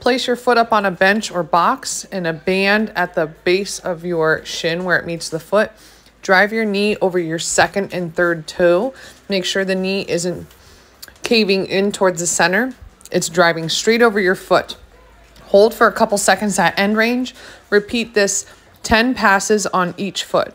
Place your foot up on a bench or box in a band at the base of your shin where it meets the foot. Drive your knee over your second and third toe. Make sure the knee isn't caving in towards the center. It's driving straight over your foot. Hold for a couple seconds at end range. Repeat this 10 passes on each foot.